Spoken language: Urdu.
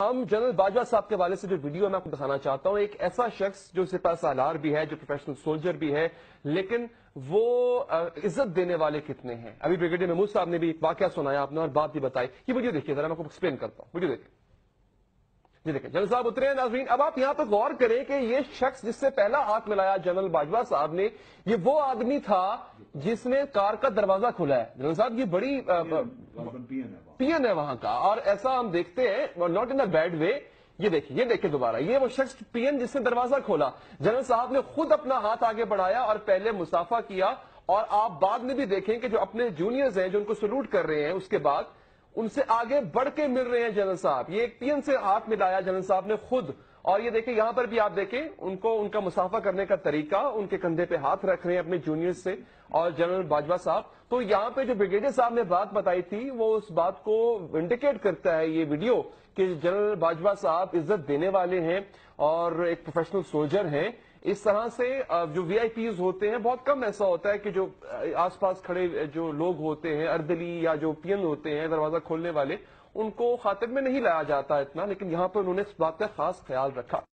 ہم جنرل باجوہ صاحب کے والے سے جو ویڈیو میں آپ کو دکھانا چاہتا ہوں، ایک ایسا شخص جو سپاہ سالار بھی ہے، جو پروفیشنل سولجر بھی ہے، لیکن وہ عزت دینے والے کتنے ہیں؟ ابھی بریگیڈیئر محمود صاحب نے بھی ایک واقعہ سنایا، آپ نے اور بات بھی بتائی۔ یہ ویڈیو دیکھیے، ذرا میں آپ کو ایکسپلین کرتا ہوں۔ ویڈیو دیکھیے۔ جی دیکھیں جنرل صاحب اترے ہیں ناظرین اب آپ یہاں پہ غور کریں کہ یہ شخص جس سے پہلا ہاتھ ملایا جنرل باجوہ صاحب نے یہ وہ آدمی تھا جس نے کار کا دروازہ کھلا ہے۔ جنرل صاحب یہ بڑی پی این ہے وہاں۔ کا۔ اور ایسا ہم دیکھتے ہیں ناٹ ان بیڈ وے یہ دیکھیں یہ دیکھیں دوبارہ۔ یہ وہ شخص پی این جس نے دروازہ کھولا۔ جنرل صاحب نے خود اپنا ہاتھ آگے بڑھایا اور پہلے مسافہ کیا۔ اور آپ بعد میں بھی دیکھیں کہ جو اپنے جونیئرز ہیں جو ان کو سلوٹ کر رہے ہیں اس کے بعد ان سے آگے بڑھ کے مل رہے ہیں جنرل صاحب۔ یہ ایک پی این سے ہاتھ ملایا جنرل صاحب نے خود۔ اور یہ دیکھیں، یہاں پر بھی آپ دیکھیں، ان کو ان کا مسافہ کرنے کا طریقہ، ان کے کندھے پہ ہاتھ رکھ رہے ہیں اپنے جونیئر سے۔ اور جنرل باجوہ صاحب، تو یہاں پہ جو بریگیڈیئر صاحب نے بات بتائی تھی، وہ اس بات کو انڈیکیٹ کرتا ہے یہ ویڈیو کہ جنرل باجوہ صاحب عزت دینے والے ہیں اور ایک پروفیشنل سولجر ہیں۔ اس طرح سے جو وی آئی پیز ہوتے ہیں، بہت کم ایسا ہوتا ہے کہ جو آس پاس کھڑے، جو لوگ ہوتے ہیں، اردلی یا جو پی این ہوتے ہیں، دروازہ کھولنے والے، ان کو خاطر میں نہیں لایا جاتا اتنا، لیکن یہاں پر انہوں نے اس بات کا خاص خیال رکھا۔